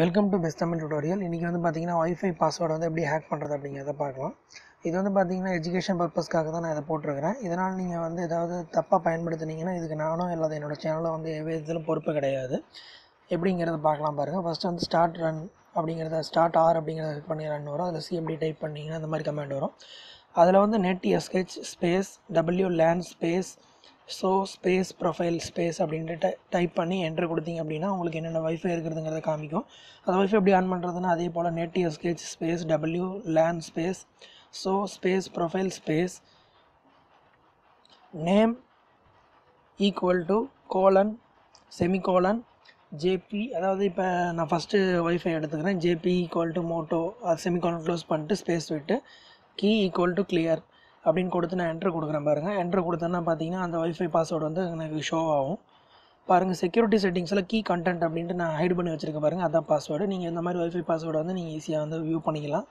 Welcome to best Tamil tutorial இன்றைக்கி வந்து பார்த்தீங்கன்னா ஒய்ஃபை பாஸ்வேர்டு வந்து எப்படி ஹேக் பண்ணுறது அப்படிங்கிறத பார்க்கலாம். இது வந்து பார்த்திங்கன்னா எஜுகேஷன் பர்பஸ்க்காக தான் நான் இதை போட்டிருக்கிறேன். இதனால் நீங்கள் வந்து ஏதாவது தப்பாக பயன்படுத்துனீங்கன்னா இதுக்கு நானும் இல்லாத என்னோடய சேனலில் வந்து எவ்விதத்திலும் பொறுப்பு கிடையாது. எப்படிங்கிறத பார்க்கலாம் பாருங்கள் ஃபஸ்ட்டு வந்து ஸ்டார்ட் ரன் அப்படிங்கிறத ஸ்டார்ட் ஆர் அப்படிங்கிறத பண்ணி ரன் வரும். அதில் சிஎம்டி டைப் பண்ணிங்கன்னா இந்த மாதிரி கமெண்ட் வரும். அதில் வந்து net SH space W LAN space show space profile space அப்படின்ட்டு டை டைப் பண்ணி என்ட்ரு கொடுத்தீங்க அப்படின்னா உங்களுக்கு என்னென்ன வைஃபை இருக்கிறதுங்கிறத காமிக்கும். அந்த வைஃபை எப்படி ஆன் பண்ணுறதுன்னா அதே போல் net எஸ்கேச் space W LAN space show space profile space name equal to colon semicolon JB அதாவது இப்போ நான் ஃபஸ்ட்டு ஒய்ஃபை எடுத்துக்கிறேன். ஜேபி ஈக்குவல் டு மோட்டோ அது செமிகோலன் க்ளோஸ் பண்ணிட்டு ஸ்பேஸ் விட்டு கீ ஈக்குவல் டு கிளியர் அப்படின்னு கொடுத்து நான் என்ட்ரு கொடுக்குறேன் பாருங்கள் என்ட்ரு கொடுத்தேன்னா பார்த்தீங்கன்னா அந்த ஒய்ஃபை பாஸ்வேர்டு வந்து எனக்கு ஷோ ஆகும். பாருங்கள் செக்யூரிட்டி செட்டிங்ஸில் கீ கண்டென்ட் அப்படின்ட்டு நான் ஹைட் பண்ணி வச்சுருக்கேன் பாருங்கள் அதான் பாஸ்வேர்டு நீங்கள் இந்த மாதிரி ஒய்ஃபை பாஸ்வேர்டு வந்து நீங்கள் ஈஸியாக வந்து வியூ பண்ணிக்கலாம்.